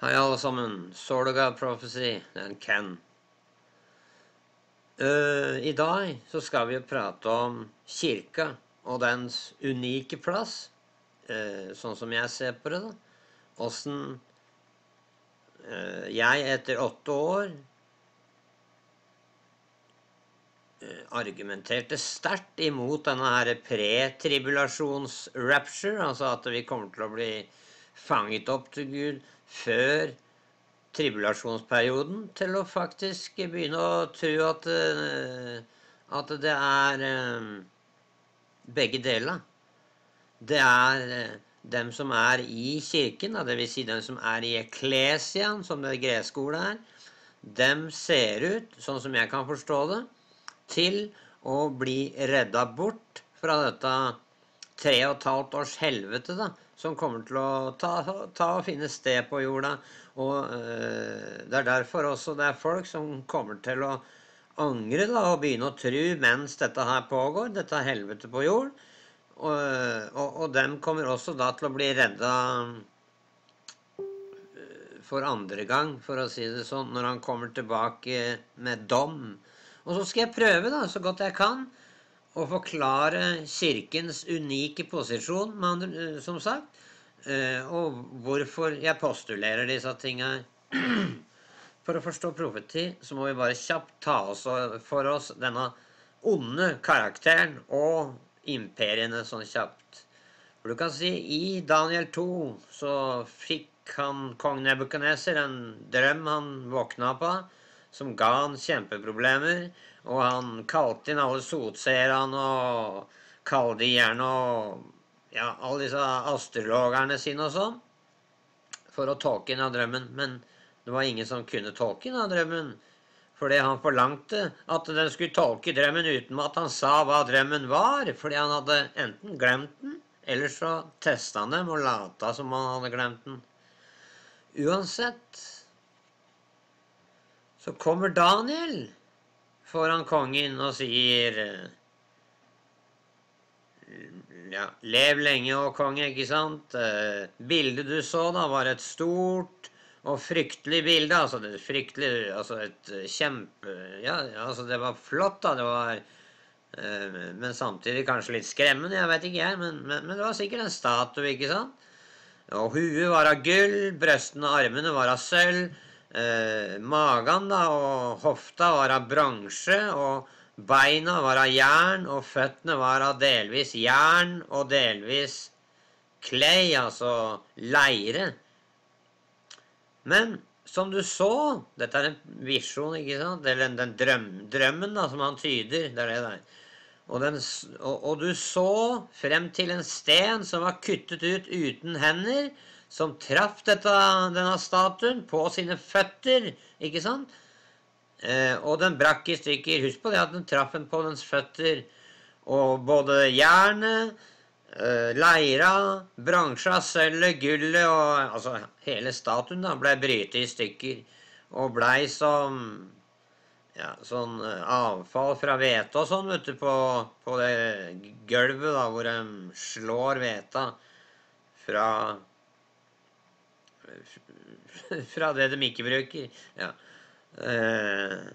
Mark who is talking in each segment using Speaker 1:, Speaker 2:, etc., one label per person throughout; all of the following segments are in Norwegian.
Speaker 1: Hei, alle sammen. God Prophecy. Det er en Ken. Uh, I dag så skal vi prate om kirka og dens unike plass, Uh, sånn som jeg ser på det. da. Åssen uh, jeg etter åtte år argumenterte sterkt imot denne her pre-tribulasjons-rapture, altså at vi kommer til å bli fanget opp til Gud før tribulasjonsperioden, til å faktisk begynne å tro at, eh, at det er eh, begge deler. Det er eh, dem som er i kirken, dvs. Si dem som er i eklesiaen, som det greske ordet er, dem ser ut, sånn som jeg kan forstå det, til å bli redda bort fra dette tre og et halvt års helvete, da, som kommer til å ta, ta og finne sted på jorda. Og øh, det er derfor også det er folk som kommer til å angre da, og begynne å tru mens dette her pågår, dette helvete på jord. Og, og, og dem kommer også da til å bli redda eh, for andre gang, for å si det sånn, når han kommer tilbake med dom. Og så skal jeg prøve, da, så godt jeg kan, å forklare Kirkens unike posisjon, som sagt, eh, og hvorfor jeg postulerer disse tinga. For å forstå profeti så må vi bare kjapt ta oss for oss denne onde karakteren og imperiene sånn kjapt. For du kan si i Daniel 2 så fikk han kong Nebukadneser en drøm han våkna på, som ga han kjempeproblemer. Og han kalte inn alle sotseerne og kaldierne og ja, alle disse astrologerne sine og sånn for å tolke inn av drømmen. Men det var ingen som kunne tolke inn av drømmen. Fordi han forlangte at den skulle tolke drømmen uten at han sa hva drømmen var. Fordi han hadde enten glemt den, eller så testa han dem og lata som han hadde glemt den. Uansett så kommer Daniel foran kongen og sier eh, ja, Lev lenge, å konge, ikke sant? Eh, bildet du så, da, var et stort og fryktelig bilde. Altså det fryktelig Altså et eh, kjempe Ja, altså det var flott, da. Det var Men samtidig kanskje litt skremmende, jeg vet ikke jeg. Men, men, men det var sikkert en statue, ikke sant? Og huet var av gull, brøstene og armene var av sølv. Eh, magen da, og hofta var av bronse, og beina var av jern, og føttene var av delvis jern og delvis clay, altså leire. Men som du så Dette er en visjon, ikke sant? Eller den drøm, drømmen da, som han tyder. det er det der. Og, den, og, og du så frem til en sten som var kuttet ut uten hender, som traff dette, denne statuen på sine føtter, ikke sant? Eh, og den brakk i stykker. Husk på det at den traff den på dens føtter. Og både jernet, eh, leira, bransja, sølvet, gullet og altså hele statuen da, ble brytet i stykker. Og blei som ja, sånn eh, avfall fra hvete og sånn, vet på, på det gulvet da, hvor de slår hveta fra fra det de ikke bruker. Ja. Uh,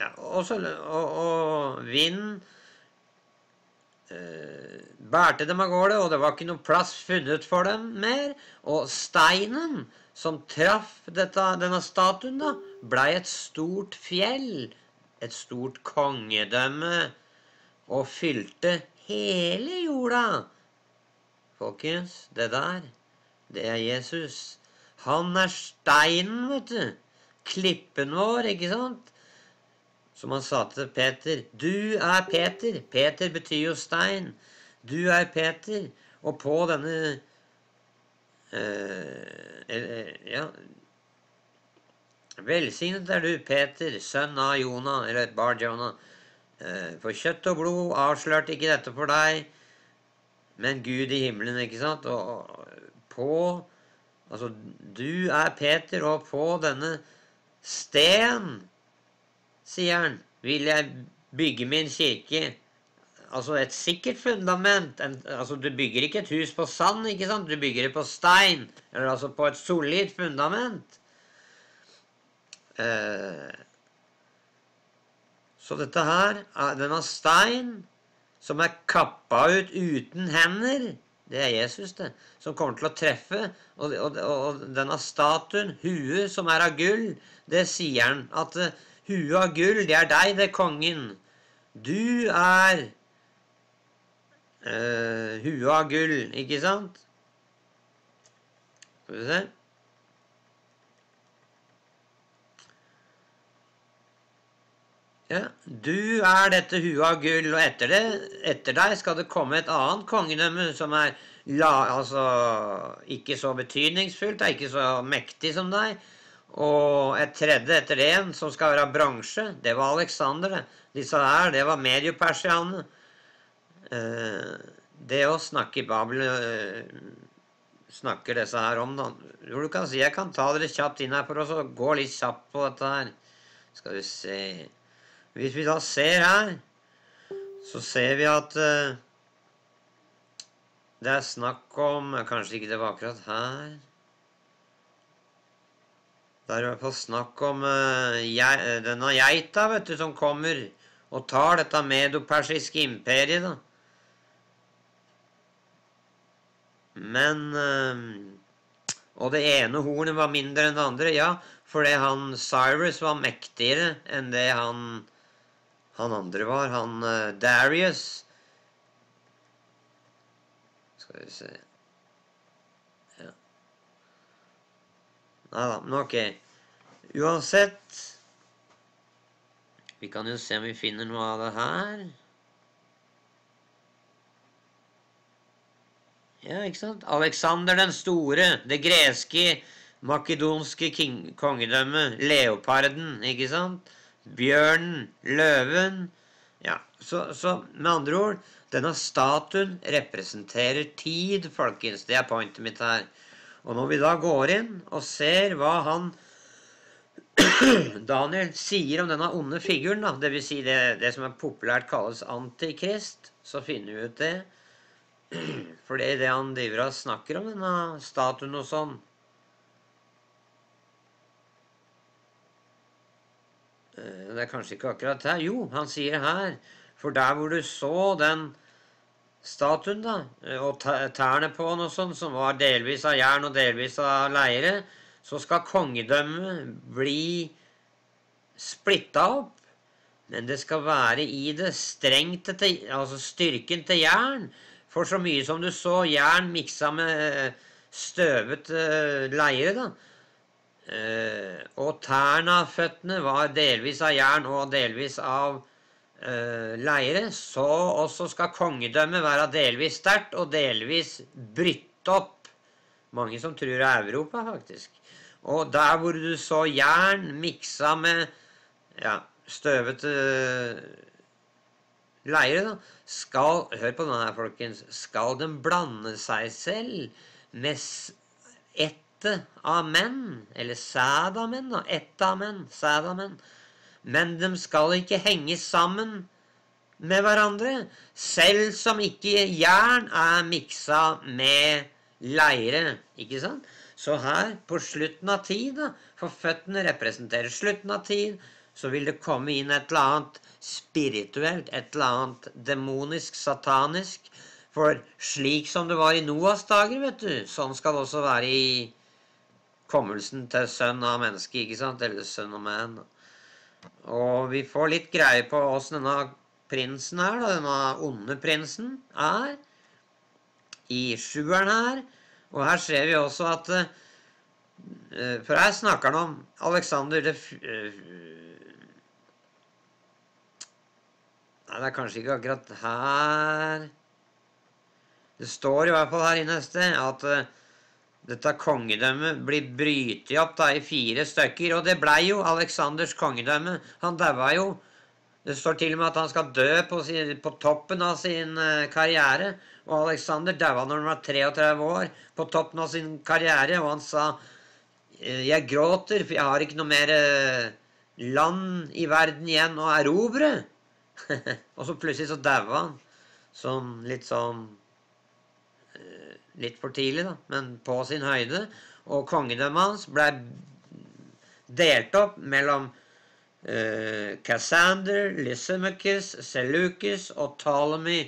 Speaker 1: ja også, og, og vind uh, bærte dem av gårde, og det var ikke noe plass funnet for dem mer. Og steinen som traff dette, denne statuen, da, blei et stort fjell, et stort kongedømme, og fylte hele jorda. Folkens, det der det er Jesus. Han er steinen, vet du. Klippen vår, ikke sant? Som han sa til Peter. Du er Peter. Peter betyr jo stein. Du er Peter. Og på denne eh, Ja Velsignet er du, Peter, sønn av Jonah, eller Bar Jonah. Eh, for kjøtt og blod avslørte ikke dette for deg, men Gud i himmelen, ikke sant? Og, på Altså, du er Peter, og på denne sten, sier han, vil jeg bygge min kirke. altså et sikkert fundament. En, altså Du bygger ikke et hus på sand, ikke sant? du bygger det på stein. Eller altså på et solid fundament. Eh, så dette her, denne stein som er kappa ut uten hender, det er Jesus, det, som kommer til å treffe. Og, og, og denne statuen, huet som er av gull, det sier han at uh, huet av gull, det er deg, det er kongen. Du er uh, huet av gull, ikke sant? Skal vi se Ja, Du er dette huet av gull, og etter, det, etter deg skal det komme et annet kongedømme som er la, altså, ikke så betydningsfullt, er ikke så mektig som deg. Og et tredje etter det igjen, som skal være bransje, det var Aleksander. Disse her, det var mediopersianene. Eh, det å snakke i Babel eh, snakker disse her om, da. Du kan si jeg kan ta dere kjapt inn her for å gå litt kjapt på dette her. Skal vi se hvis vi da ser her, så ser vi at uh, det er snakk om Kanskje ikke det var akkurat her. Det er i hvert fall snakk om uh, jeg, denne geita vet du, som kommer og tar dette medopersiske imperiet. da. Men Og det ene hornet var mindre enn det andre. Ja, fordi han Cyrus var mektigere enn det han han andre var han uh, Darius. Skal vi se Ja. Nei da, men ok. Uansett Vi kan jo se om vi finner noe av det her. Ja, ikke sant? Alexander den store, det greske, makedonske kongedømmet, leoparden, ikke sant? Bjørnen, løven Ja, så, så, med andre ord Denne statuen representerer tid, folkens. Det er pointet mitt her. Og når vi da går inn og ser hva han Daniel sier om denne onde figuren, da, dvs. Si det, det som er populært kalles antikrist, så finner vi ut det. For det er det han driver og snakker om, denne statuen og sånn. Det er kanskje ikke akkurat her. Jo, han sier her. For der hvor du så den statuen, da, eh, og tærne på den og sånn, som var delvis av jern og delvis av leire, så skal kongedømmet bli splitta opp. Men det skal være i det strengt til, altså styrken til jern. For så mye som du så jern miksa med støvet leire, da, Eh, og tærne av føttene var delvis av jern og delvis av eh, leire. Så også skal kongedømmet være delvis sterkt og delvis brytt opp. Mange som tror det er Europa, faktisk. Og der hvor du så jern miksa med ja, støvete leire, da, skal Hør på denne her, folkens. Skal den blande seg selv med ett av menn, eller sæd av menn, da. Ett menn, sæd av menn. Men de skal ikke henge sammen med hverandre, selv som ikke jern er miksa med leire. Ikke sant? Så her, på slutten av tid, da, for føttene representerer slutten av tid, så vil det komme inn et eller annet spirituelt, et eller annet demonisk, satanisk. For slik som det var i Noas dager, vet du, sånn skal det også være i kommelsen til sønn av mennesket, ikke sant? Eller sønn av man. Og vi får litt greie på åssen denne prinsen her, da, denne onde prinsen, er. I sjueren her. Og her ser vi også at uh, For her snakker han om Alexander det uh, Nei, det er kanskje ikke akkurat her Det står i hvert fall her i neste at uh, dette kongedømmet blir brytet opp da i fire stykker. Og det blei jo Aleksanders kongedømme. Han daua jo. Det står til og med at han skal dø på, sin, på toppen av sin uh, karriere. Og Aleksander daua når han var 33 år, på toppen av sin karriere. Og han sa eh, 'Jeg gråter, for jeg har ikke noe mer uh, land i verden igjen å erobre'. og så plutselig så daua han. Sånn litt sånn eh, Litt for tidlig, da, men på sin høyde. Og kongedømmet hans ble delt opp mellom uh, Cassander, Lysimachus, Seleucus og Ptolemy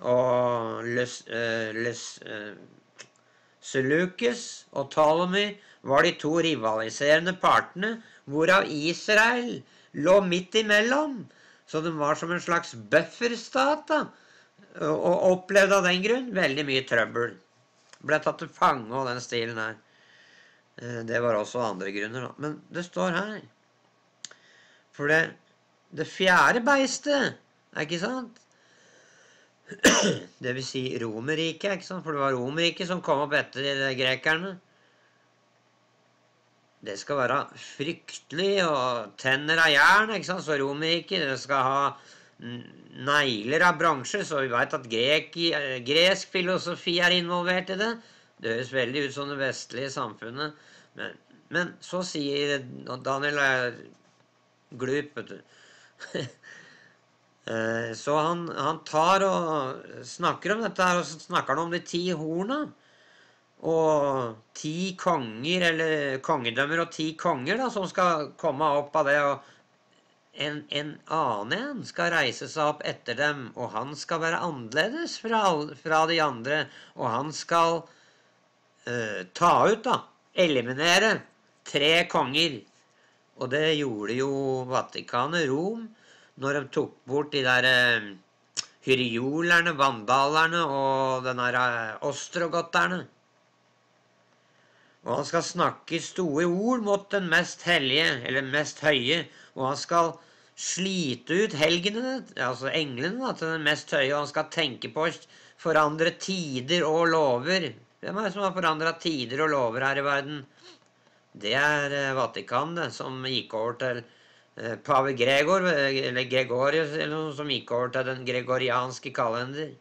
Speaker 1: og Lys, uh, uh, Seleucus og Ptolemy var de to rivaliserende partene, hvorav Israel lå midt imellom. Så den var som en slags bufferstat, da. Og opplevde av den grunn veldig mye trøbbel. Ble tatt til fange og den stilen her. Eh, det var også andre grunner, da. Men det står her. For det, det fjerde beistet, ikke sant? Det vil si Romerriket, ikke sant? For det var Romerriket som kom opp etter grekerne. Det skal være fryktelig og tenner av jern, ikke sant? Så Romerriket skal ha negler av bransjer, så vi veit at grek, eh, gresk filosofi er involvert i det. Det høres veldig ut som det vestlige samfunnet. Men, men så sier Daniel er glup, vet du. Eh, så han, han, tar og snakker om dette og så snakker han om de ti horna. Og ti konger, eller kongedømmer og ti konger, da, som skal komme opp av det. Og en, en annen en skal reise seg opp etter dem, og han skal være annerledes fra, fra de andre. Og han skal uh, ta ut, da, eliminere tre konger. Og det gjorde jo Vatikanet, Rom, når de tok bort de der uh, hyriolerne, vandalerne og den der eh, ostrogotterne. Og han skal snakke store ord mot den mest hellige, eller mest høye, og han skal slite ut helgenene, altså englene, da, til den mest høye, og han skal tenke på å forandre tider og lover. Hvem er det som har forandra tider og lover her i verden? Det er eh, Vatikan, det, som gikk over til eh, pave Gregor, eller Gregorius, eller noe som gikk over til den gregorianske kalender.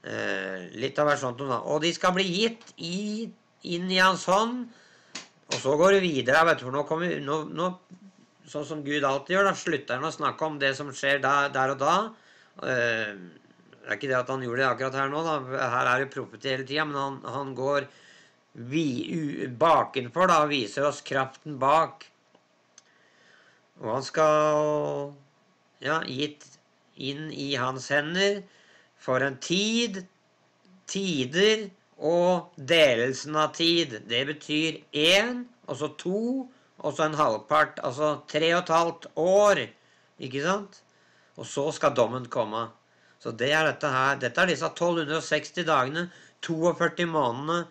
Speaker 1: Eh, litt av hvert sånt. Og de skal bli gitt i, inn i hans hånd. Og så går det videre, vet du, for nå kommer nå, nå, Sånn som Gud alltid gjør, da slutter han å snakke om det som skjer der, der og da. Det er ikke det at han gjorde det akkurat her nå, da. Her er det profeti hele tida, men han, han går vi, bakenfor da, og viser oss kraften bak. Og han skal ja, gitt inn i hans hender for en tid, tider og delelsen av tid. Det betyr én, og så to, og så en halvpart. Altså tre og et halvt år. Ikke sant? Og så skal dommen komme. Så det er dette her. Dette er disse 1260 dagene, 42 månedene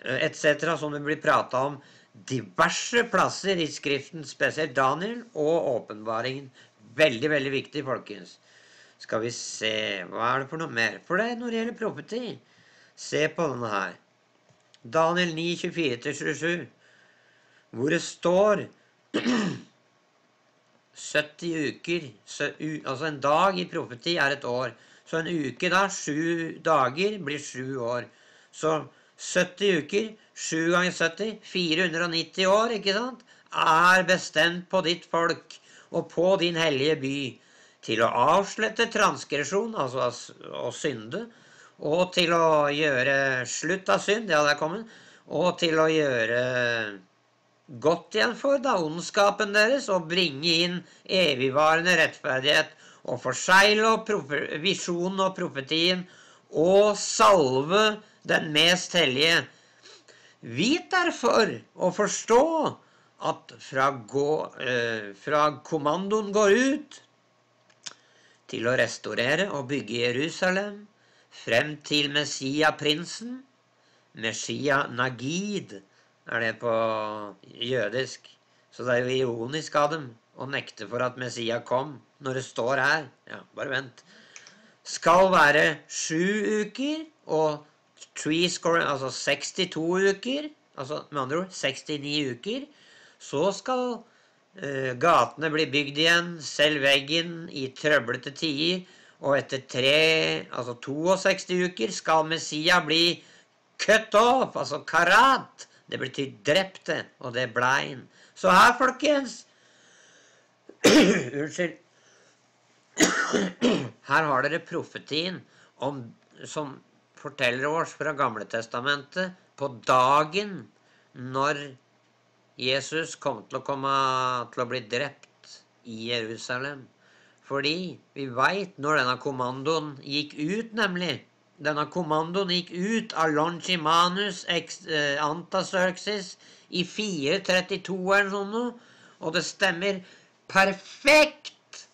Speaker 1: Eh, etc., som det blir prata om diverse plasser i Skriften, spesielt Daniel og åpenbaringen. Veldig, veldig viktig, folkens. Skal vi se Hva er det for noe mer? For det når det gjelder profeti Se på denne her. Daniel 9, 24-27, hvor det står 70 uker Altså en dag i profeti er et år. Så en uke da, sju dager, blir sju år. Så 70 uker, 7 ganger 70, 490 år, ikke sant, er bestemt på ditt folk og på din hellige by til å avslette transgresjon, altså å synde, og til å gjøre slutt av synd, det er kommet, og til å gjøre godt igjen for da ondskapen deres, og bringe inn evigvarende rettferdighet, og forsegle visjonen og profetien, og salve den mest hellige. Vit derfor og forstå at fra, gå, eh, fra kommandoen går ut til å restaurere og bygge Jerusalem frem til Messia-prinsen, Messia Nagid, er det på jødisk. Så det er jo ironisk av dem å nekte for at Messia kom, når det står her. Ja, bare vent. Skal være sju uker og score, altså 62 uker, altså med andre ord 69 uker, så skal uh, gatene bli bygd igjen, selv veggen, i trøblete tider. Og etter tre, altså 62 uker skal Messia bli cut off, altså karat. Det betyr drepte, og det er blein. Så her, folkens Unnskyld. Her har dere profetien om, som forteller oss fra Gamletestamentet på dagen når Jesus kom til å komme til å bli drept i Jerusalem. Fordi vi veit når denne kommandoen gikk ut, nemlig. Denne kommandoen gikk ut av Longimanus eh, Antaserxis i 432 eller sånn noe. Og det stemmer perfekt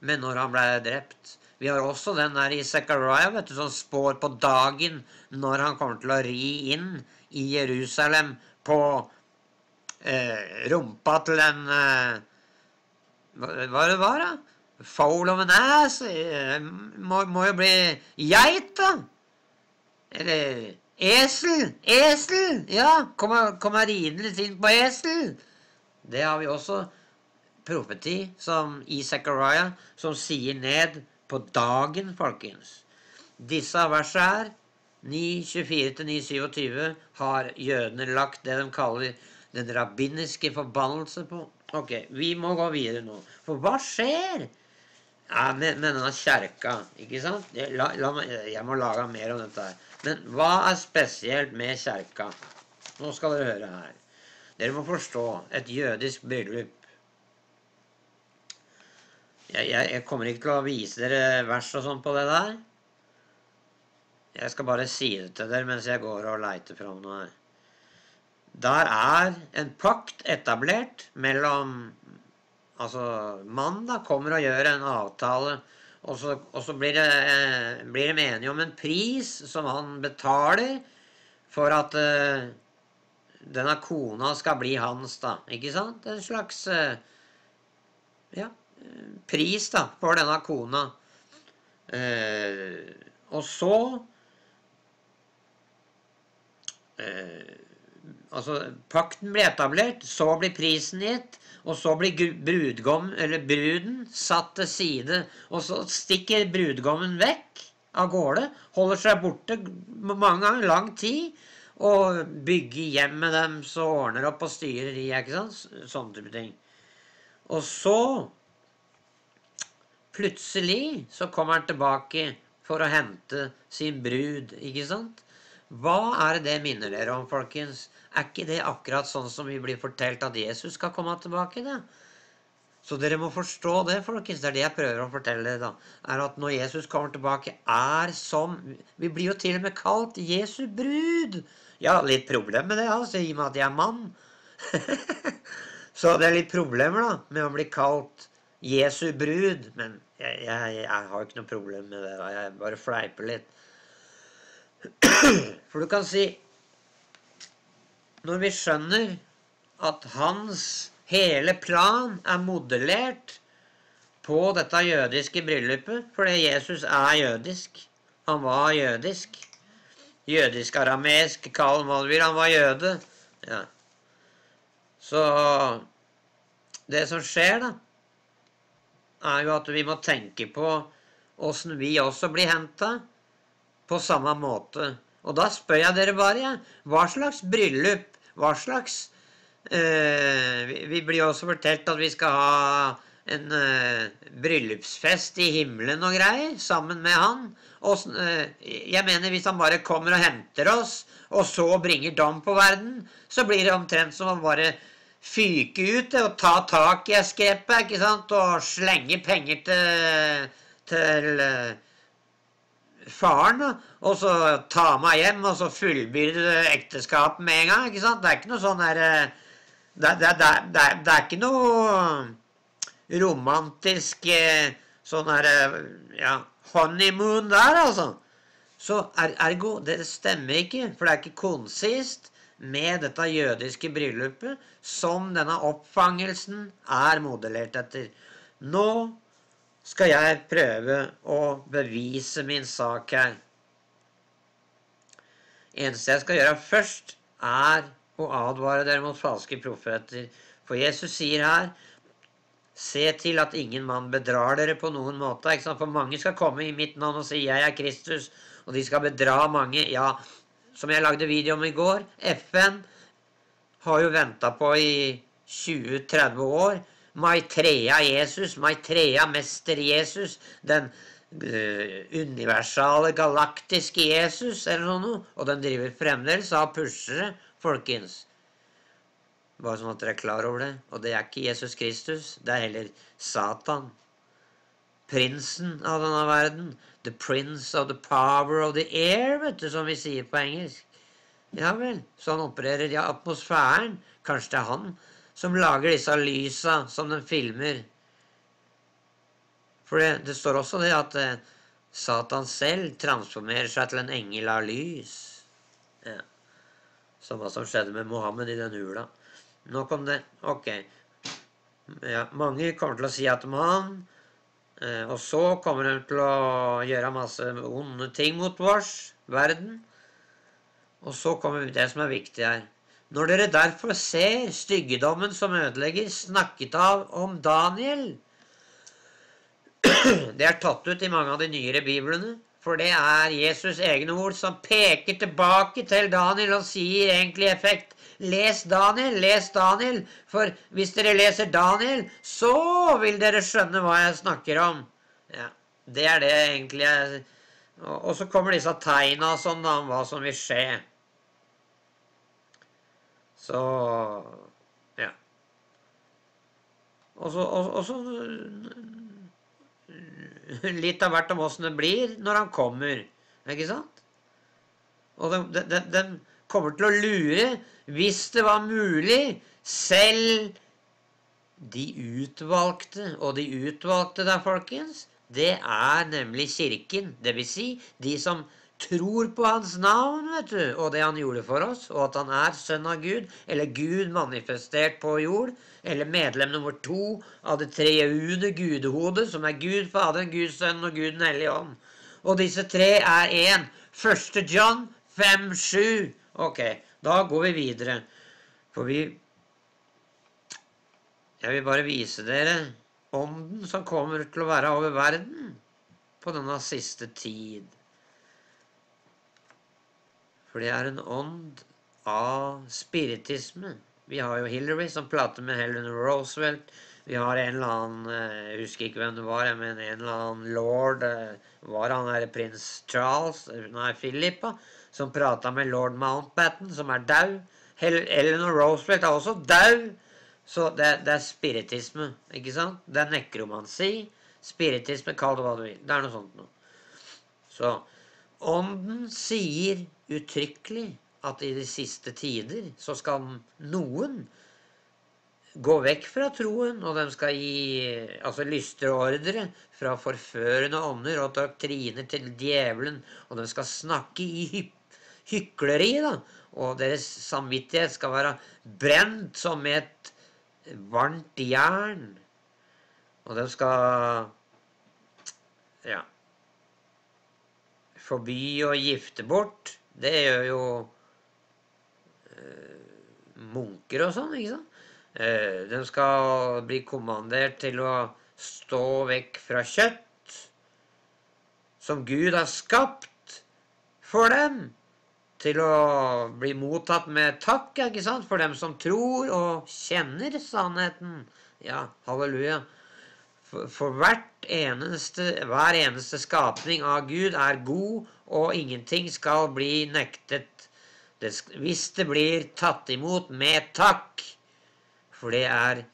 Speaker 1: med når han ble drept. Vi har også den der i Zechariah vet du, som spår på dagen når han kommer til å ri inn i Jerusalem på eh, rumpa til en eh, Hva det var, da? Foal of an ass? Må, må jo bli geit, da. Eller esel. Esel! Ja, kom, kom ridende inn på esel. Det har vi også profeti som i Zechariah, som sier ned på dagen, folkens. Disse versene her, 9.24-9.27, har jødene lagt det de kaller den rabbiniske forbannelse på. Ok, vi må gå videre nå. For hva skjer ja, med, med denne kjerka? Ikke sant? La, la, jeg må lage mer om dette her. Men hva er spesielt med kjerka? Nå skal dere høre her. Dere må forstå et jødisk bryllup jeg, jeg, jeg, kommer ikke til å vise dere vers og sånn på det der. Jeg skal bare si det til dere mens jeg går og leiter fram noe her. Der er en pakt etablert mellom Altså, mannen da kommer og gjør en avtale, og så, og så blir, det, eh, blir, de enige om en pris som han betaler for at eh, denne kona skal bli hans, da. Ikke sant? En slags eh, Ja pris da, for denne kona. Eh, og så eh, Altså, pakten blir etablert, så blir prisen gitt, og så blir brudgom, bruden satt til side. Og så stikker brudgommen vekk av gårde, holder seg borte mange ganger, lang tid, og bygger hjem med dem, så ordner opp og styrer i, ikke sant? Sånne type ting. Og så Plutselig så kommer han tilbake for å hente sin brud, ikke sant? Hva er det minner dere om, folkens? Er ikke det akkurat sånn som vi blir fortalt at Jesus skal komme tilbake? da? Så dere må forstå det, folkens. Det er det jeg prøver å fortelle dere. da. Er at når Jesus kommer tilbake, er som Vi blir jo til og med kalt Jesu brud. Ja, litt problem med det, altså, i og med at jeg er mann. Så det er litt problemer da, med å bli kalt Jesu brud. Men jeg, jeg, jeg har ikke noe problem med det. da, Jeg bare fleiper litt. For du kan si Når vi skjønner at hans hele plan er modellert på dette jødiske bryllupet, fordi Jesus er jødisk. Han var jødisk. Jødisk-aramesk, du vil. Han var jøde. Ja. Så det som skjer, da er jo at vi må tenke på åssen vi også blir henta, på samme måte. Og da spør jeg dere bare, ja, hva slags bryllup, hva slags eh, vi, vi, blir også fortalt at vi skal ha en eh, bryllupsfest i himmelen og greier, sammen med han. Og, eh, jeg mener, hvis han bare kommer og henter oss, og så bringer dom på verden, så blir det omtrent som å bare fyke ut og ta tak i skrepet, ikke sant? og slenge penger til, til uh, faren. Og så ta meg hjem og så fullbyrde ekteskapet med en gang. ikke sant? Det er ikke noe sånn der uh, det, det, det, det, er ikke noe romantisk uh, sånn her ja, honeymoon der, altså. Så er, ergo, det stemmer ikke, for det er ikke konsist med dette jødiske bryllupet som denne oppfangelsen er modellert etter. Nå skal jeg prøve å bevise min sak her. eneste jeg skal gjøre først, er å advare dere mot falske profeter. For Jesus sier her Se til at ingen mann bedrar dere på noen måte. For mange skal komme i mitt navn og si 'Jeg er Kristus', og de skal bedra mange. Ja, som jeg lagde video om i går, FN har jo venta på i 20-30 år. Maitrea Jesus, Maitreya mester Jesus, den uh, universale, galaktiske Jesus eller noe, og den driver fremdeles av pushere, folkens. Bare sånn at dere er klar over det. Og det er ikke Jesus Kristus, det er heller Satan. Prinsen av denne verden. The prince of the power of the air, vet du, som vi sier på engelsk. Ja vel, så han opererer i atmosfæren. Kanskje det er han som lager disse lysa som den filmer. For det, det står også det at eh, Satan selv transformerer seg til en engel av lys. Ja. Som hva som skjedde med Mohammed i den hula. Nok om det. Ok. Ja, mange kommer til å si at de han eh, Og så kommer de til å gjøre masse onde ting mot vår verden. Og så kommer det som er viktig her. Når dere derfor ser styggedommen som ødelegger, snakket av om Daniel Det er tatt ut i mange av de nyere biblene. For det er Jesus' egne ord som peker tilbake til Daniel og sier egentlig effekt Les Daniel, les Daniel, for hvis dere leser Daniel, så vil dere skjønne hva jeg snakker om. Ja, Det er det egentlig jeg Og så kommer disse tegna sånn om hva som vil skje. Så ja. Og så, Litt av hvert om åssen det blir når han kommer. Ikke sant? Og den, de, de kommer til å lure, hvis det var mulig, selv de utvalgte. Og de utvalgte der, folkens, det er nemlig Kirken. Det vil si de som tror på hans navn vet du, og det han gjorde for oss, og at han er sønn av Gud, eller Gud manifestert på jord, eller medlem nummer to av det treune gudehodet, som er Gud Faderen, Guds Sønn og Gud Den hellige ånd. Og disse tre er én. Første John 5, 7. Ok, da går vi videre. For vi Jeg vil bare vise dere ånden som kommer til å være over verden på denne siste tid. For det er en ånd av spiritisme. Vi har jo Hillary som prater med Helen Roosevelt. Vi har en eller annen eh, Jeg husker ikke hvem det var, men en eller annen lord eh, Var han der prins Charles Nei, Philippa, som prata med lord Mountbatten, som er dau. Eleanor Roosevelt er også dau. Så det, det, er spiritisme, ikke sant? Det er nekromansi. Spiritisme, kall det hva du vil. Det er noe sånt noe. Så Ånden sier uttrykkelig at i de siste tider så skal noen gå vekk fra troen, og de skal gi altså lyster og ordre fra forførende ånder og doktriner til djevelen, og de skal snakke i hy hykleri, da, og deres samvittighet skal være brent som et varmt jern, og de skal ja forby å gifte bort. Det gjør jo eh, munker og sånn, ikke sant? Eh, de skal bli kommandert til å stå vekk fra kjøtt som Gud har skapt for dem. Til å bli mottatt med takk, ikke sant, for dem som tror og kjenner sannheten. Ja, halleluja. For, for eneste, hver eneste skapning av Gud er god, og ingenting skal bli nektet hvis det blir tatt imot med takk. For det er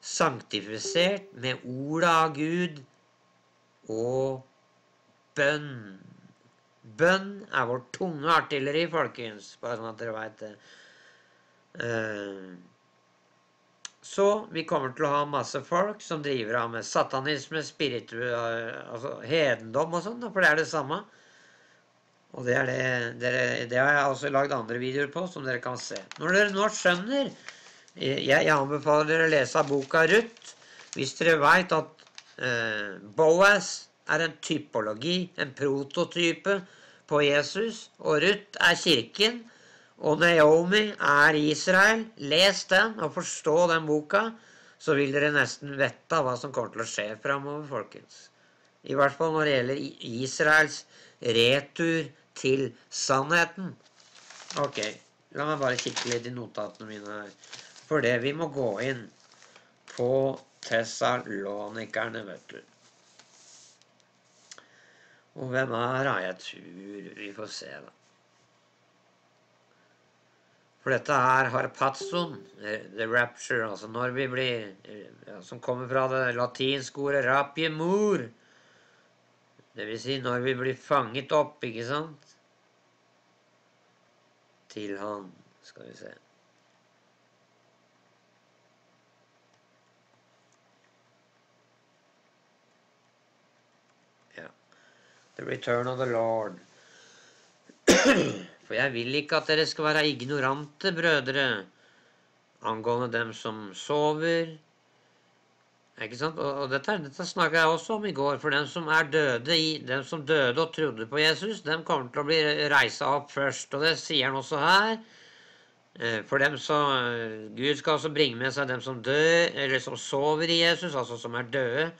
Speaker 1: sanktifisert med ordet av Gud og bønn. Bønn er vårt tunge artilleri, folkens, bare sånn at dere veit det. Uh, så vi kommer til å ha masse folk som driver av med satanisme, spiritu, altså hedendom og sånn, for det er det samme. Og det, det, dere, det har jeg også lagd andre videoer på, som dere kan se. Når dere nå skjønner Jeg, jeg anbefaler dere å lese boka Ruth. Hvis dere veit at eh, Boaz er en typologi, en prototype på Jesus, og Ruth er kirken, og Naomi er Israel. Les den og forstå den boka, så vil dere nesten vite hva som kommer til å skje framover, folkens. I hvert fall når det gjelder Israels retur til sannheten. Ok, la meg bare kikke litt i notatene mine her. For det vi må gå inn på Tessalonikerne, vet du. Og hvem er det? Jeg tror vi får se, da. For dette er harpazzoen, the rapture, altså når vi blir Som kommer fra det latinske ordet rapiemur. Det vil si når vi blir fanget opp, ikke sant? Til han. Skal vi se. The return of the Lord. For jeg vil ikke at dere skal være ignorante, brødre, angående dem som sover. Ikke sant? Og, dette, dette snakka jeg også om i går. For dem som er døde, i, dem som døde og trodde på Jesus, dem kommer til å bli reisa opp først. Og det sier han også her. Eh, for dem som Gud skal også bringe med seg dem som dør, eller som sover i Jesus, altså som er døde.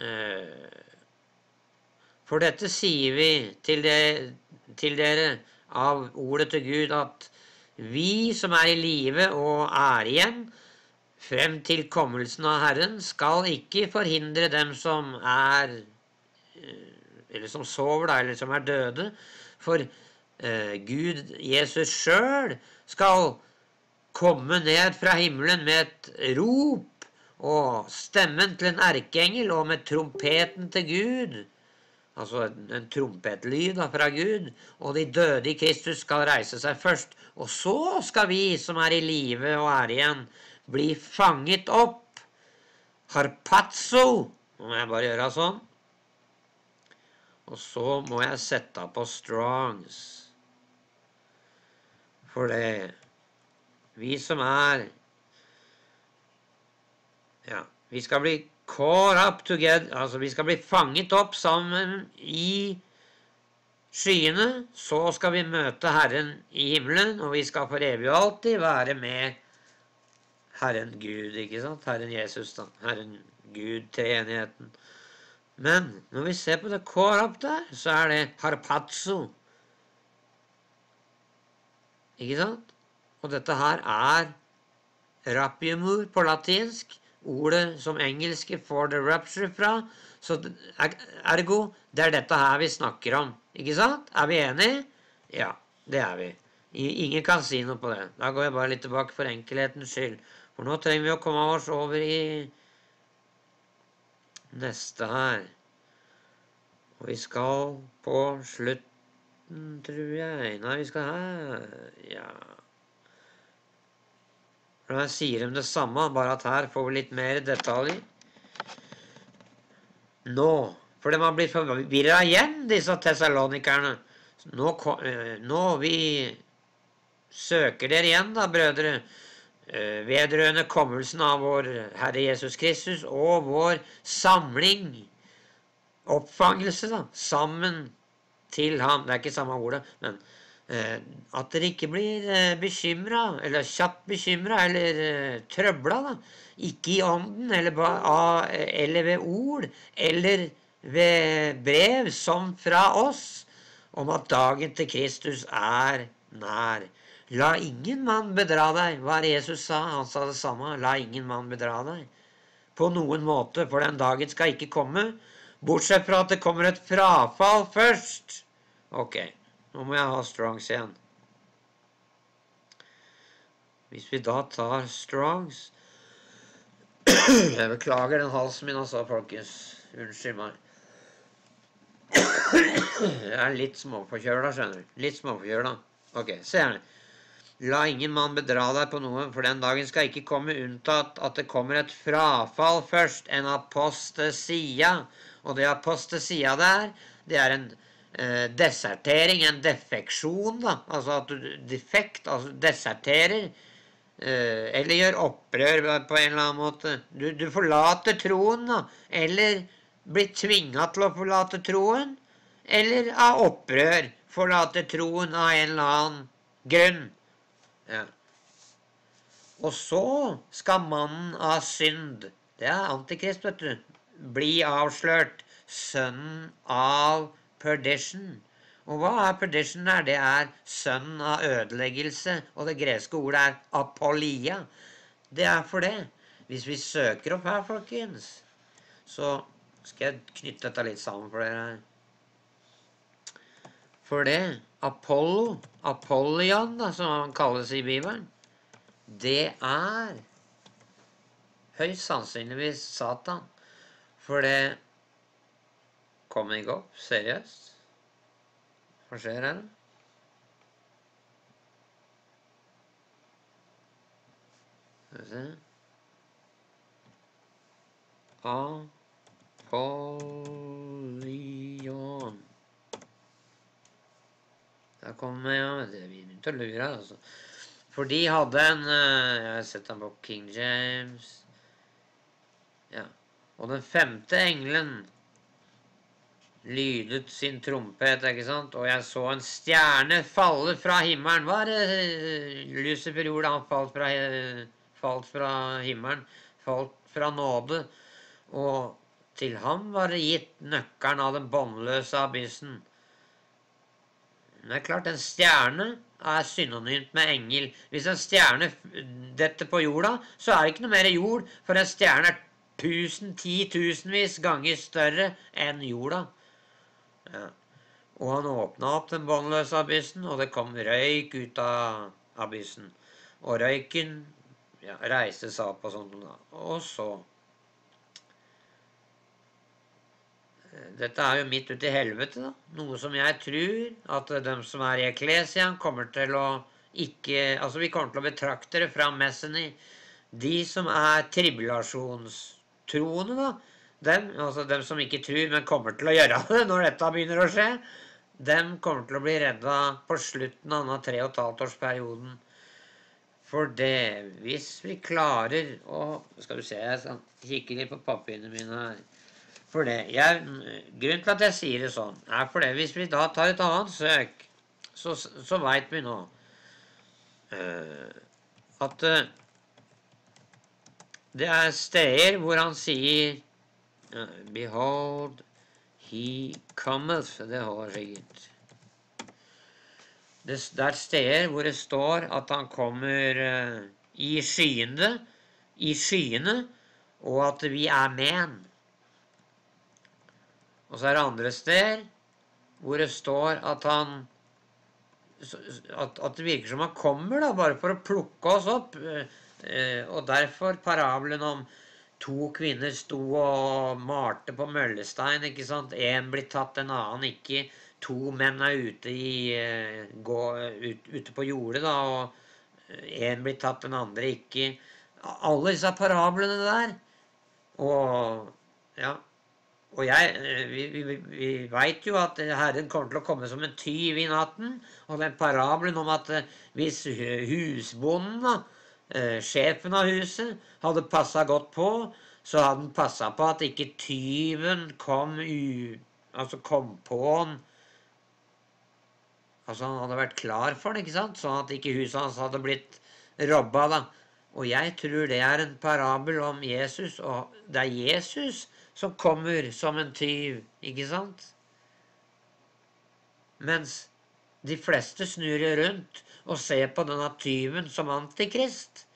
Speaker 1: Eh, for dette sier vi til, det, til dere av ordet til Gud, at vi som er i live og er igjen, frem til kommelsen av Herren, skal ikke forhindre dem som er eh, Eller som sover, da, eller som er døde. For eh, Gud, Jesus sjøl, skal komme ned fra himmelen med et rop og stemmen til en erkeengel og med trompeten til Gud altså en trompetlyd fra Gud, og de døde i Kristus skal reise seg først. Og så skal vi som er i live og er igjen, bli fanget opp. Harpazzo. Må jeg bare gjøre sånn. Og så må jeg sette på Strongs. For det Vi som er Ja, vi skal bli caught up together Altså, vi skal bli fanget opp sammen i skyene. Så skal vi møte Herren i himmelen, og vi skal for evig og alltid være med Herren Gud, ikke sant? Herren Jesus, da. Herren Gud, treenigheten. Men når vi ser på det kåret opp der, så er det harpazzo. Ikke sant? Og dette her er rapiumur på latinsk ordet som engelske får the rupture fra. Så ergo, det er dette her vi snakker om. Ikke sant? Er vi enige? Ja, det er vi. Ingen kan si noe på det. Da går jeg bare litt tilbake for enkelhetens skyld. For nå trenger vi å komme oss over i neste her. Og vi skal på slutten, tror jeg. Nei, vi skal her. Ja. For her sier de det samme, bare at her får vi litt mer detaljer. Nå For de har blitt forvirra igjen, disse tessalonikerne. Nå, eh, nå vi søker dere igjen, da, brødre, vedrørende kommelsen av vår Herre Jesus Kristus og vår samling, oppfangelse, da, sammen til ham. Det er ikke samme ordet, men Eh, at dere ikke blir eh, bekymra, eller kjapt bekymra, eller eh, trøbla. da. Ikke i ånden, eller, eller ved ord, eller ved brev, som fra oss, om at dagen til Kristus er nær. La ingen mann bedra deg. Hva er Jesus sa? Han sa det samme. La ingen mann bedra deg. På noen måte, for den dagen skal ikke komme. Bortsett fra at det kommer et frafall først. Ok. Nå må jeg ha Strongs igjen. Hvis vi da tar Strongs Jeg beklager den halsen min altså, folkens. Unnskyld meg. Jeg er litt småforkjøla, skjønner du. Litt småforkjøla. Ok, se her. La ingen mann bedra deg på noe, for den dagen skal ikke komme unntatt at det kommer et frafall først, en apostesia. Og det apostesia der, det er en eh, desertering, en defeksjon, da. Altså at du defekt, altså deserterer. Eh, eller gjør opprør på en eller annen måte. Du, du forlater troen, da. Eller blir tvinga til å forlate troen. Eller av opprør forlater troen av en eller annen grunn. Ja. Og så skal mannen av synd, det er antikrist, vet du, bli avslørt. Sønnen av perdition. Og hva er perdition her? Det er sønnen av ødeleggelse. Og det greske ordet er apolia. Det er for det. Hvis vi søker opp her, folkens, så Skal jeg knytte dette litt sammen for dere? For det Apollo, Apollion, da, som han kalles i Bibelen, det er høyst sannsynligvis Satan. For det kommer ikke opp seriøst. Hva skjer her? Skal vi se Apollyon. Der kom jeg Vi begynte å lure, altså. For de hadde en eh, Jeg har sett den på King James. Ja. Og den femte engelen lydet sin trompet, ikke sant? Og jeg så en stjerne falle fra himmelen. Hva er det eh, Lucifer gjorde? Han falt fra, falt fra himmelen. Falt fra nåde. Og til ham var det gitt nøkkelen av den båndløse abyssen. Det er klart, en stjerne er synonymt med engel. Hvis en stjerne detter på jorda, så er det ikke noe mer jord, for en stjerne er tusen, titusenvis ganger større enn jorda. Ja. Og han åpna opp den båndløse abyssen, og det kom røyk ut av abyssen. Og røyken ja, reiste seg opp og sånt. Og så Dette er jo midt ute i helvete, da. Noe som jeg tror at de som er i Eklesiaen, kommer til å ikke Altså, vi kommer til å betrakte det fra Messeny. De som er tribulasjonstroende, da. Dem, altså dem som ikke tror, men kommer til å gjøre det når dette begynner å skje, dem kommer til å bli redda på slutten av denne tre og et halvt årsperioden. For det, hvis vi klarer å Skal du se, jeg kikker litt på papirene mine her. For det, jeg, Grunnen til at jeg sier det sånn, er for det hvis vi da tar et annet søk, så, så veit vi nå uh, at uh, det er steder hvor han sier uh, Behold, he cometh. Det har sikkert. Det, det er steder hvor det står at han kommer i skyene, i skyene, og at vi er med. Og så er det andre steder hvor det står at han at, at, det virker som han kommer da, bare for å plukke oss opp. Eh, og derfor parabelen om to kvinner sto og malte på møllestein. ikke sant? Én blir tatt, en annen ikke. To menn er ute, i, eh, gå, ut, ute på jordet, da, og én blir tatt, den andre ikke. Alle disse parablene der. Og ja, og jeg, eh, vi, vi, vi veit jo at Herren kommer til å komme som en tyv i natten. Og den parabelen om at eh, hvis husbonden, eh, sjefen av huset, hadde passa godt på, så hadde han passa på at ikke tyven kom, u, altså kom på han Altså han hadde vært klar for det, ikke sant? sånn at ikke huset hans hadde blitt robba. da. Og jeg tror det er en parabel om Jesus, og det er Jesus som kommer som en tyv, ikke sant? Mens de fleste snur rundt og ser på denne tyven som antikrist.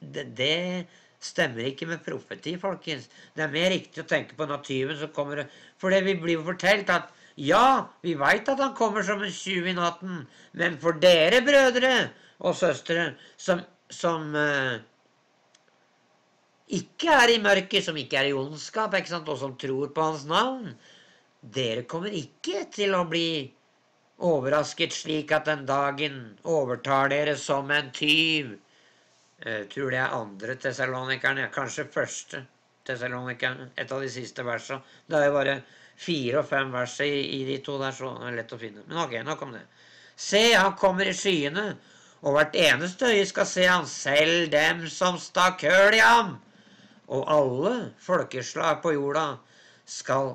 Speaker 1: Det, det stemmer ikke med profeti, folkens. Det er mer riktig å tenke på denne tyven som kommer For det vi blir fortalt at ja, vi veit at han kommer som en tjuv i natten, men for dere brødre og søstre som, som uh, ikke er i mørket, som ikke er i ondskap, ikke sant, og som tror på hans navn, dere kommer ikke til å bli overrasket slik at den dagen overtar dere som en tyv. Jeg tror det er andre Tessalonikeren, kanskje første Tessalonikeren, et av de siste versene. Det er jo bare fire og fem vers i, i, de to der, så det er lett å finne. Men ok, nok om det. Se, han kommer i skyene, og hvert eneste øye skal se han selv, dem som stakk høl i ham og alle folkeslag på jorda skal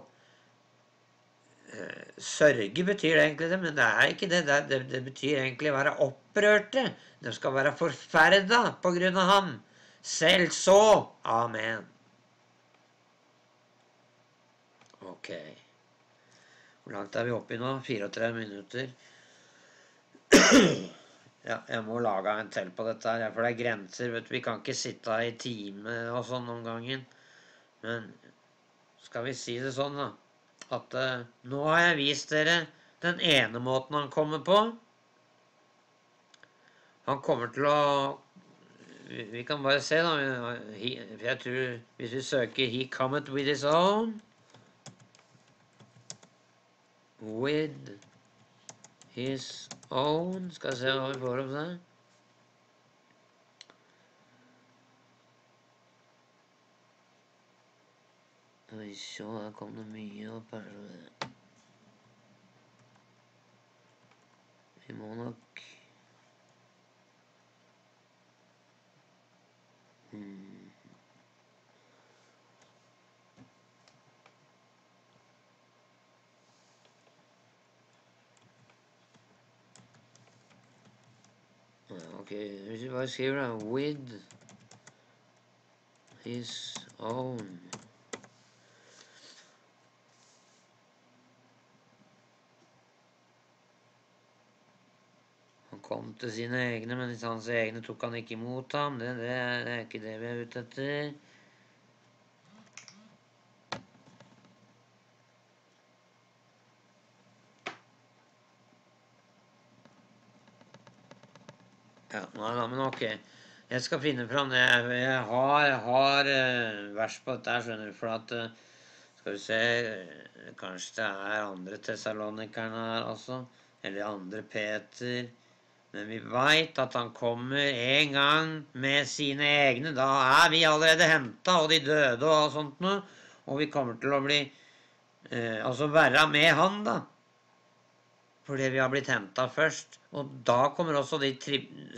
Speaker 1: eh, Sørge betyr det egentlig det, men det er ikke det. Det, det, betyr egentlig å være opprørte. De skal være forferda på grunn av ham. Selv så. Amen. Ok. Hvor langt er vi oppe i nå? 34 minutter. Ja, jeg må lage en til på dette her, for det er grenser. vet du. Vi kan ikke sitte i time og sånn om gangen. Men skal vi si det sånn, da, at uh, nå har jeg vist dere den ene måten han kommer på. Han kommer til å Vi kan bare se, da. Jeg tror Hvis vi søker 'He cometh with his own' With his own Skal vi se hva vi får opp der. Vi se, der kom det mye opp her. Vi må nok hmm. Ok, bare skriver da 'with his own' Han kom til sine egne, men hans egne tok han ikke imot ham. Det, det, det er ikke det vi er ute etter. Ja, nei, nei, men ok. Jeg skal finne fram det. Jeg har, har uh, vers på dette, skjønner du, for at uh, Skal vi se Kanskje det er andre tessalonikerne her også? Eller andre Peter. Men vi veit at han kommer en gang med sine egne. Da er vi allerede henta, og de døde og sånt noe. Og vi kommer til å bli eh, Altså være med han, da. Fordi vi har blitt henta først. Og da kommer også de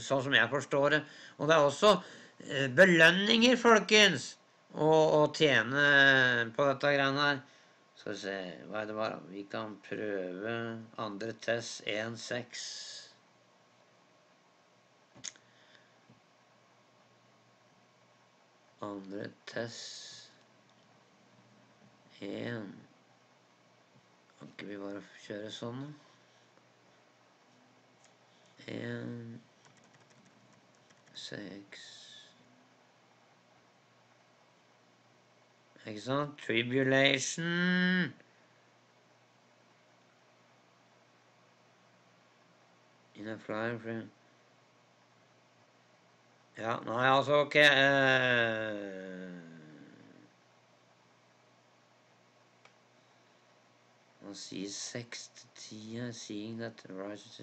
Speaker 1: Sånn som jeg forstår det. Og det er også eh, belønninger, folkens, å, å tjene på dette greiene her. Skal vi se Hva er det bare Vi kan prøve andre test 1.6. andre test én Kan ikke vi bare kjøre sånn, da? Én Seks Ikke sant? Tribulation. In a flyer frame. Ja, nei, altså, ok eh, Han sier seks til ti seeing that the righteous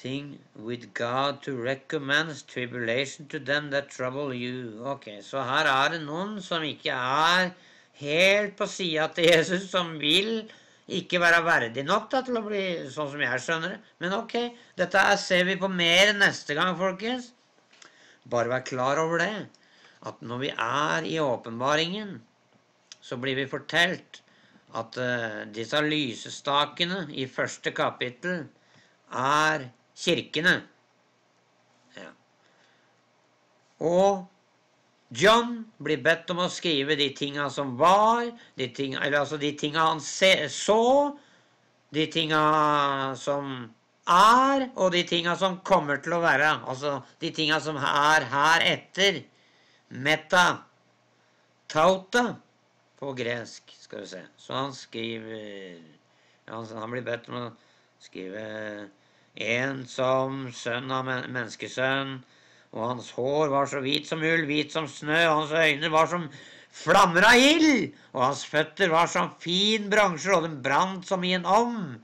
Speaker 1: thing with God to recommend tribulation to them that trouble you. Ok, så her er det noen som ikke er helt på sida til Jesus, som vil ikke være verdig nok da, til å bli sånn som jeg skjønner det. Men ok, dette ser vi på mer neste gang, folkens. Bare vær klar over det. At når vi er i åpenbaringen, så blir vi fortalt at uh, disse lysestakene i første kapittel er kirkene. Ja. Og John blir bedt om å skrive de tinga som var, de tinga, eller altså de tinga han så, de tinga som er, og de tinga som kommer til å være. Altså de tinga som er her etter. Meta. Tauta på gresk, skal vi se. Så han skriver Han blir bedt om å skrive en som sønn av menneskesønn. Og hans hår var så hvit som ull, hvit som snø, og hans øyne var som flammer av ild, og hans føtter var som fin bransjer, og den brant som i en ovn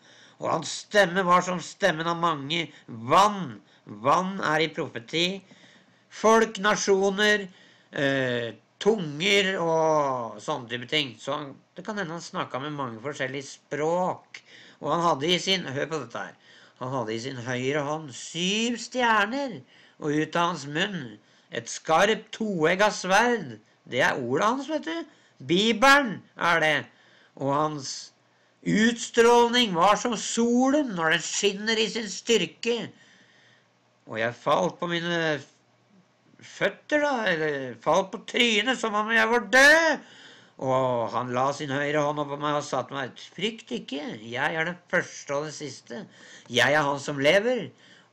Speaker 1: og hans stemme var som stemmen av mange vann. Vann er i profeti. Folk, nasjoner, eh, tunger og sånne type ting. Så det kan hende han snakka med mange forskjellige språk. Og han hadde i sin Hør på dette her. Han hadde i sin høyre hånd syv stjerner, og ut av hans munn et skarpt, toegga sverd. Det er ordet hans, vet du. Bibelen er det. Og hans Utstrålning var som solen når den skinner i sin styrke. Og jeg falt på mine føtter, da, eller falt på trynet som om jeg var død. Og han la sin høyre hånd oppå meg og sa til meg, frykt ikke, jeg er den første og den siste. Jeg er han som lever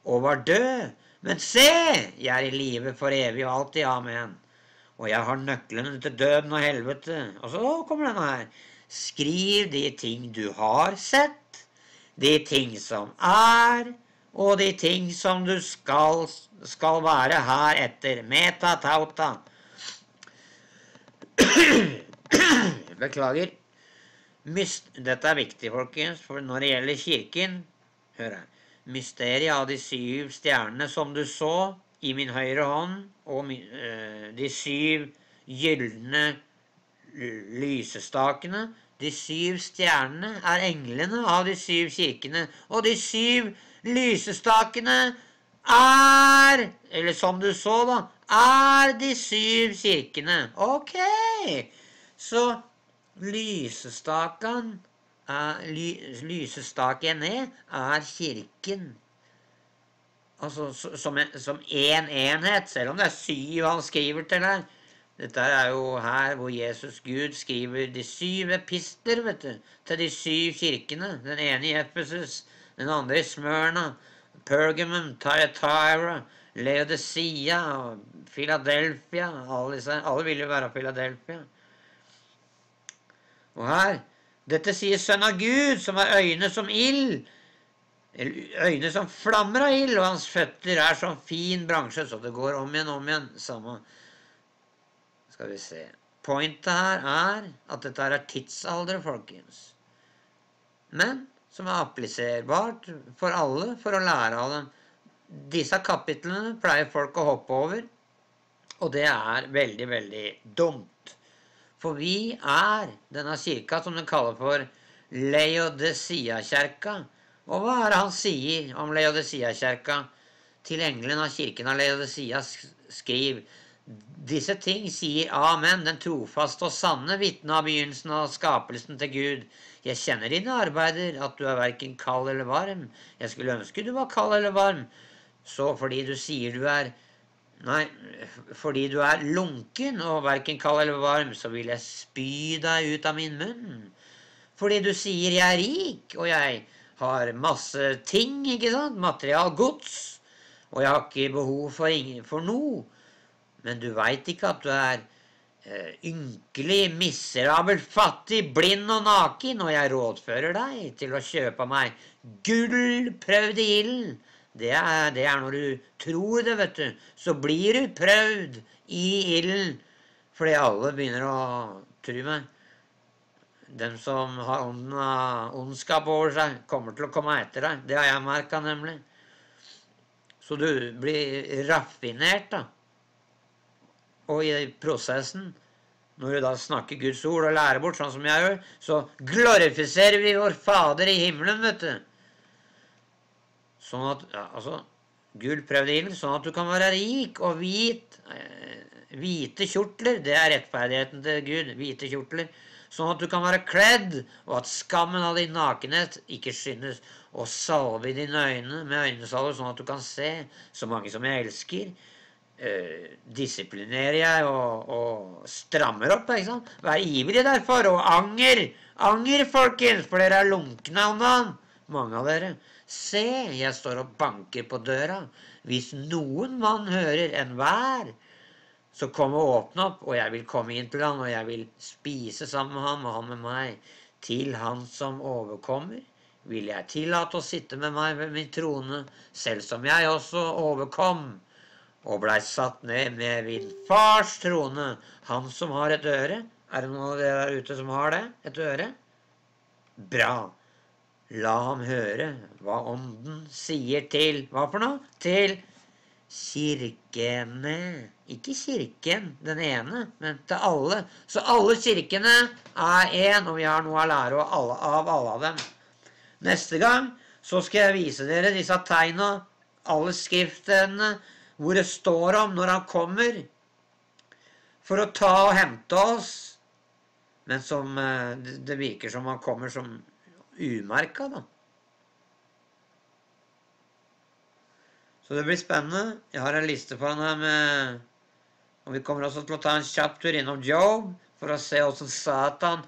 Speaker 1: og var død. Men se, jeg er i live for evig og alltid. Amen. og jeg har nøklene til døden og helvete. Og så kommer denne her. Skriv de ting du har sett, de ting som er, og de ting som du skal, skal være her etter. Meta tauta. Beklager. Myst Dette er viktig, folkens, for når det gjelder Kirken Hør her. Mysteriet av de syv stjernene som du så i min høyre hånd, og uh, de syv gylne lysestakene De syv stjernene er englene av de syv kirkene, og de syv lysestakene er Eller som du så, da, er de syv kirkene. Ok! Så lysestaken er, ly, Lysestakene er kirken. Altså som, som en enhet, selv om det er syv han skriver til her. Dette er jo her hvor Jesus Gud skriver de syv epister vet du, til de syv kirkene. Den ene i Ephesus, den andre i Smørna, Pergamum, Thyatira, Leodicea, Philadelphia alle, alle vil jo være Philadelphia. Og her Dette sier Sønn av Gud, som har øyne som ild. Øyne som flammer av ild, og hans føtter er som fin bransje. Så det går om igjen, om igjen. Samme Skal vi se. Pointet her er at dette er tidsalder, folkens. Men som er appliserbart for alle for å lære av dem. Disse kapitlene pleier folk å hoppe over, og det er veldig, veldig dumt. For vi er denne kirka som den kaller for Leodesia-kjerka. Og hva er det han sier om Leodesia-kjerka? Til engelen av kirken av Leodesia skriv disse ting sier Amen, den trofaste og sanne vitne av begynnelsen av skapelsen til Gud. Jeg kjenner dine arbeider, at du er verken kald eller varm. Jeg skulle ønske du var kald eller varm. Så fordi du sier du er Nei, fordi du er lunken og verken kald eller varm, så vil jeg spy deg ut av min munn. Fordi du sier jeg er rik, og jeg har masse ting, ikke sant, material, gods, og jeg har ikke behov for, ingen, for noe. Men du veit ikke at du er eh, ynkelig, miserabel, fattig, blind og naken, og jeg rådfører deg til å kjøpe meg gull prøvd i ilden det er, det er, når du tror det, vet du. Så blir du prøvd i ilden. Fordi alle begynner å tro meg. Den som har ondskap over seg, kommer til å komme etter deg. Det har jeg merka, nemlig. Så du blir raffinert, da. Og i prosessen, når du da snakker Guds ord og lærer bort, sånn som jeg gjør, så glorifiserer vi vår Fader i himmelen, vet du. Sånn at ja, altså, Gull prøvd ild, sånn at du kan være rik og hvit. Eh, hvite kjortler, det er rettferdigheten til Gud. Hvite kjortler. Sånn at du kan være kledd, og at skammen av din nakenhet ikke skyndes. Og salve i dine øyne med øynesalve, sånn at du kan se så mange som jeg elsker. Eh, disiplinerer jeg og, og, strammer opp. ikke sant? Vær ivrig derfor, og anger. Anger, folkens, for dere er lunkne om dagen. Mange av dere. Se, jeg står og banker på døra. Hvis noen mann hører enhver, så kom og åpne opp, og jeg vil komme inn til han, og jeg vil spise sammen med han og han med meg. Til han som overkommer, vil jeg tillate å sitte med meg ved min trone, selv som jeg også overkom og blei satt ned med min fars trone, han som har et øre. Er det noen av dere der ute som har det? Et øre? Bra. La ham høre hva Ånden sier til Hva for noe? Til kirkene. Ikke kirken, den ene, men til alle. Så alle kirkene er én, og vi har noe å lære av alle, av alle av dem. Neste gang så skal jeg vise dere disse tegna, alle skriftene, hvor det står om når han kommer for å ta og hente oss. Men som eh, det virker som han kommer som umerka, da. Så det blir spennende. Jeg har en liste den her med Og vi kommer også til å ta en kjapp tur innom Job for å se åssen Satan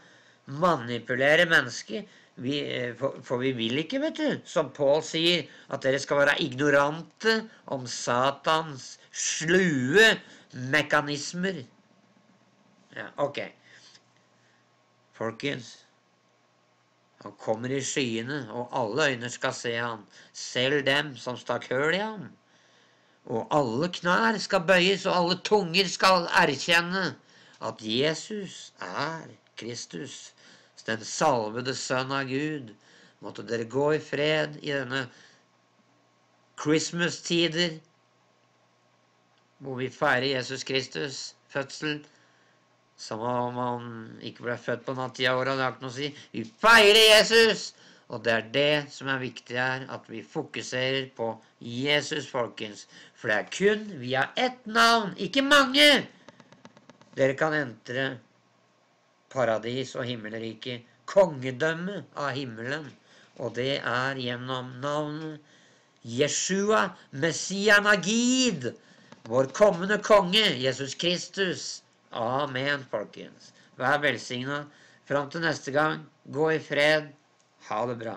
Speaker 1: manipulerer mennesker. Vi, eh, for, for, vi vil ikke, vet du, som Paul sier, at dere skal være ignorante om Satans slue mekanismer. Ja, ok. Folkens, han kommer i skyene, og alle øyne skal se han, selv dem som stakk høl i ham. Og alle knær skal bøyes, og alle tunger skal erkjenne at Jesus er Kristus, den salvede Sønn av Gud. Måtte dere gå i fred i denne Christmas-tider, hvor vi feirer Jesus Kristus' fødsel som om han ikke ble født på nattida åra. Det har ikke noe å si. Vi feirer Jesus! Og det er det som er viktig her, at vi fokuserer på Jesus, folkens. For det er kun via ett navn, ikke mange, dere kan entre paradis og himmelriket, kongedømmet av himmelen. Og det er gjennom navnet Jeshua Messianagid, vår kommende konge, Jesus Kristus. Amen, folkens. Vær velsigna. Fram til neste gang, gå i fred. Ha det bra.